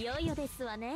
いよいよですわね。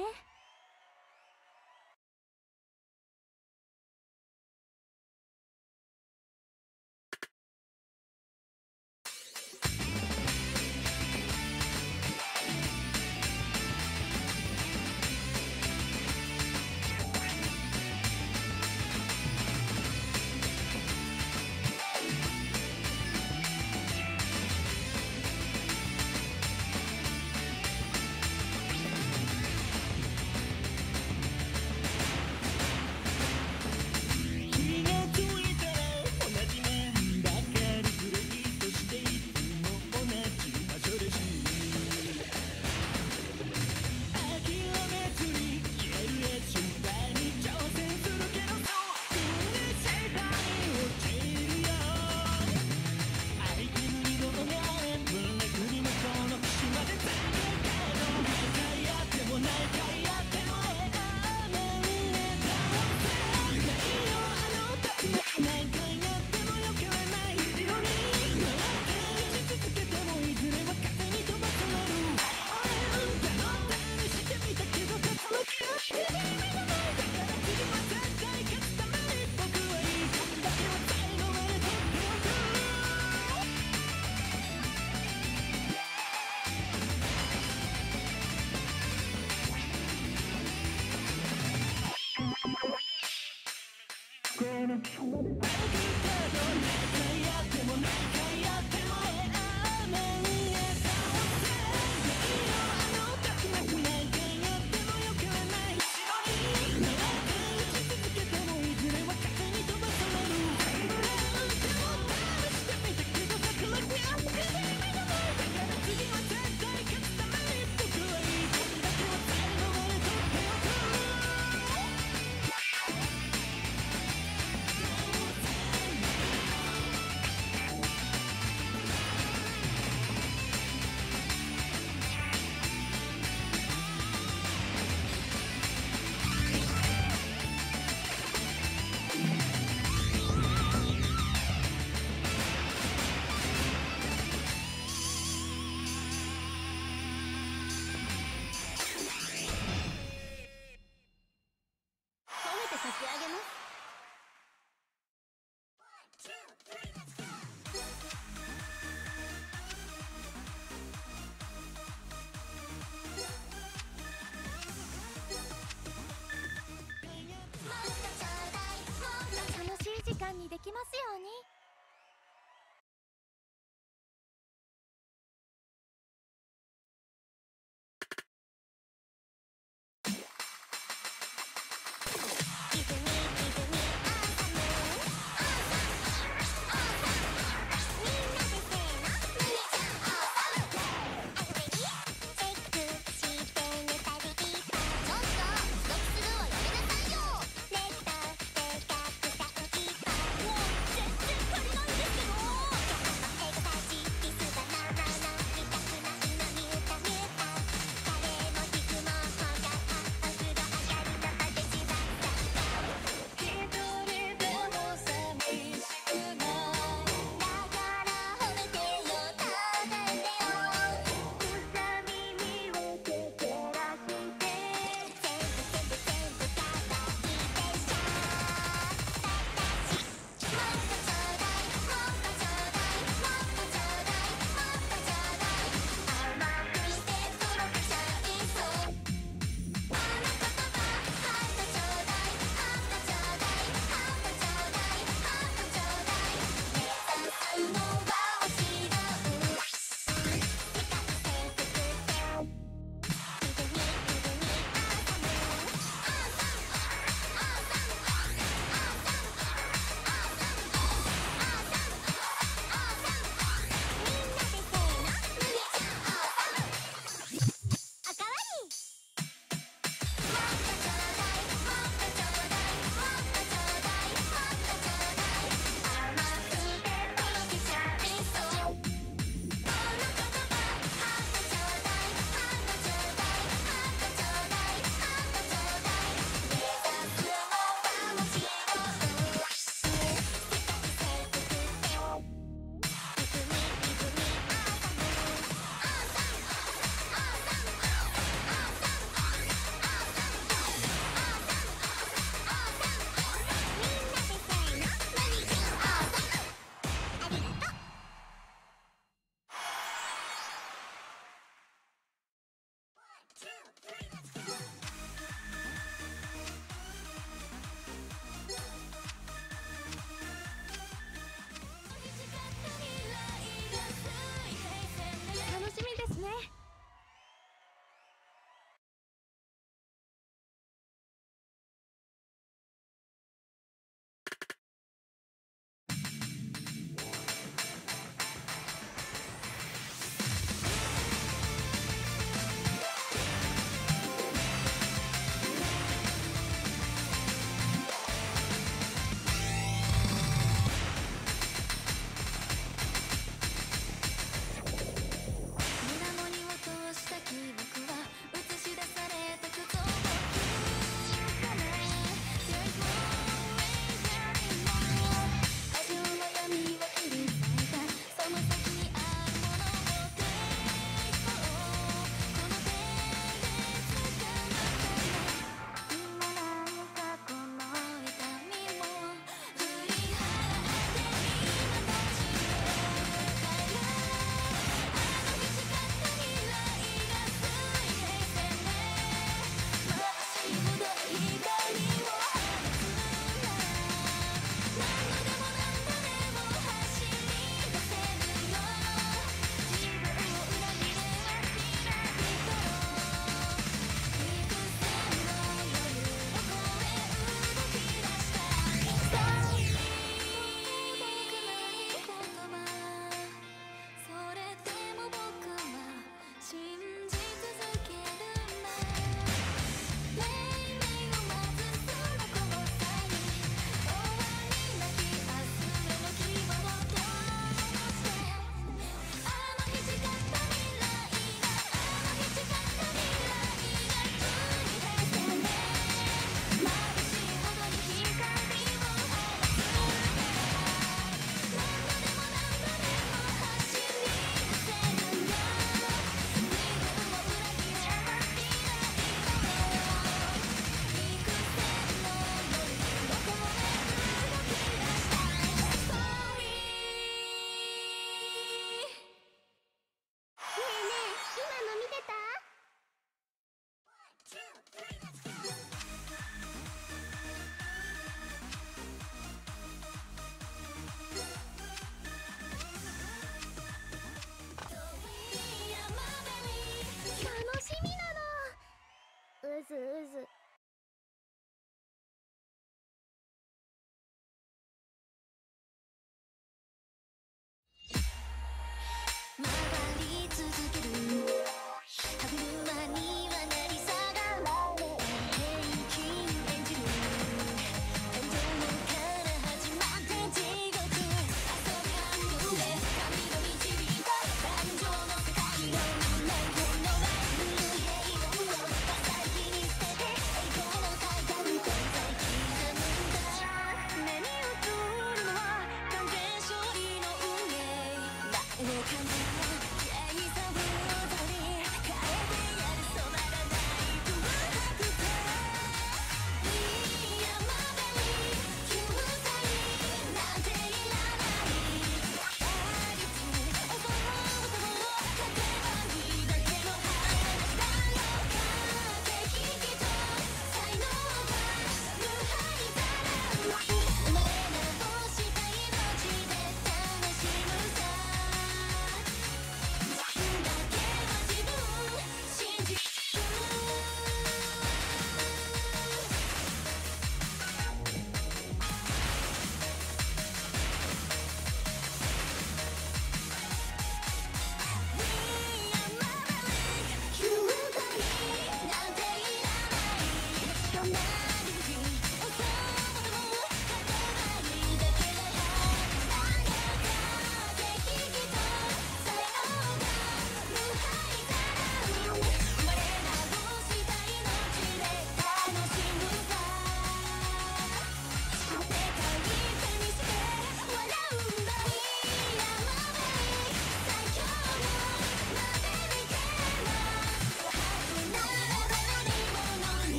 I can't I go?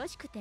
ろしくて。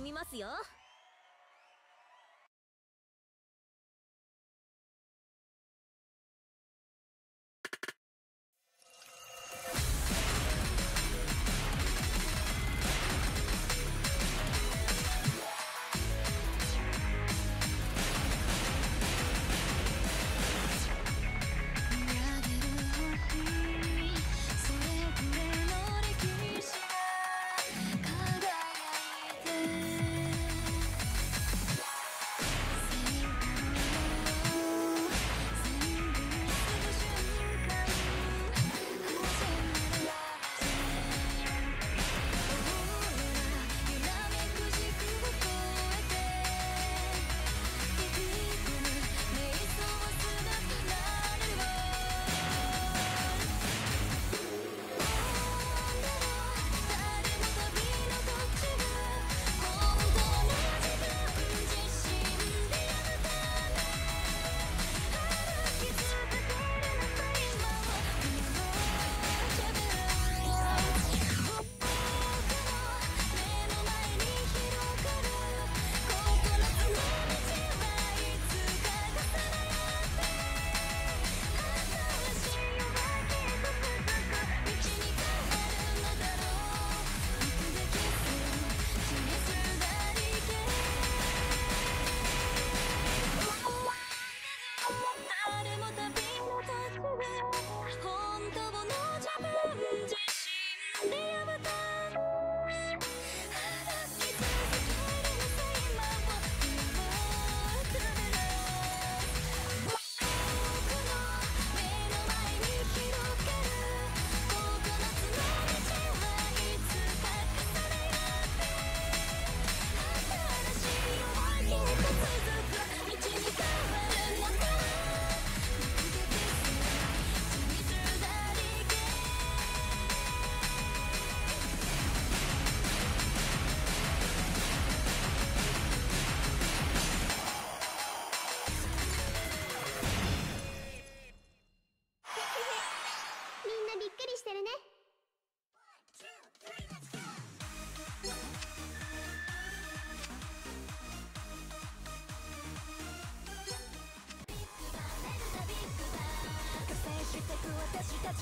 頼みますよ。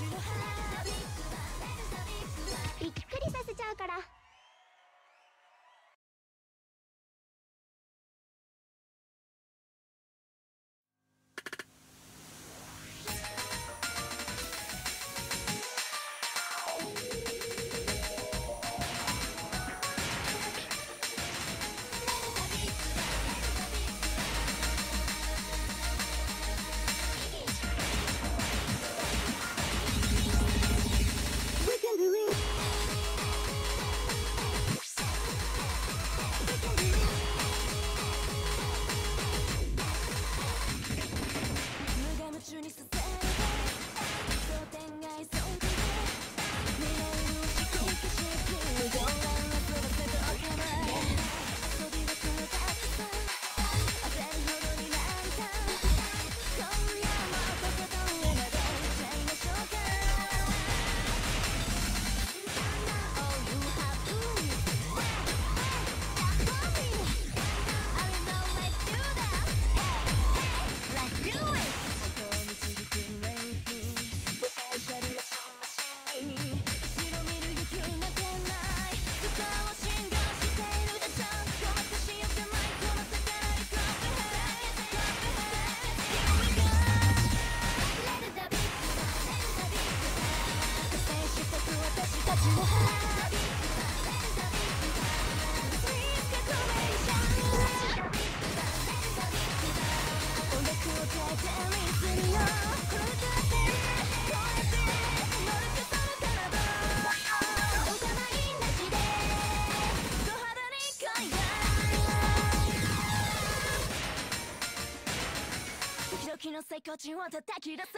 you know how 時の最高値を叩き出せ。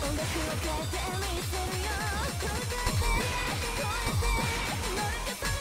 音楽を変えてみせるよ超えて超えて乗るか